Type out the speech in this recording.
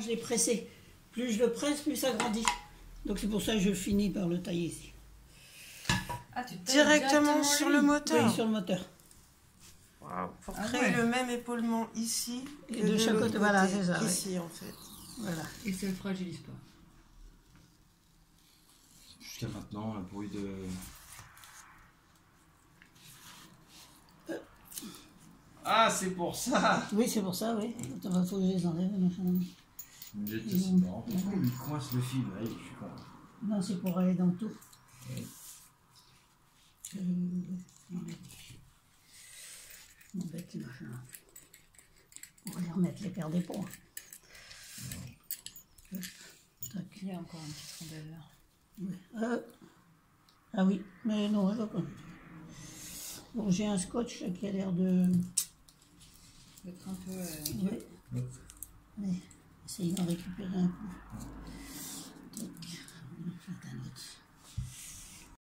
je l'ai pressé. Plus je le presse, plus ça grandit. Donc c'est pour ça que je finis par le tailler ici. Ah, tu tailles Directement sur le Oui, moteur. sur le moteur. Pour Ah créer ouais. le même épaulement ici Et que de chaque l'autre côté, voilà, c'est ça, Ici, en fait. Voilà. Et ça le fragilise pas. Jusqu'à maintenant, un bruit de. Ah, c'est pour ça Oui, c'est pour ça, oui. Attends, faut que je les enlève. Pourquoi il coince le fil là Je suis con. Non, c'est pour aller dans tout. Oui. Euh, les machins. On va les remettre les paires d'épaule. Tac. Il y a encore une petite rondelle là. Ouais. Euh, ah oui, mais non, elle va pas. Bon, j'ai un scotch qui a l'air de. D'être un peu. euh, Ouais. Ouais. Essayer d'en récupérer un peu.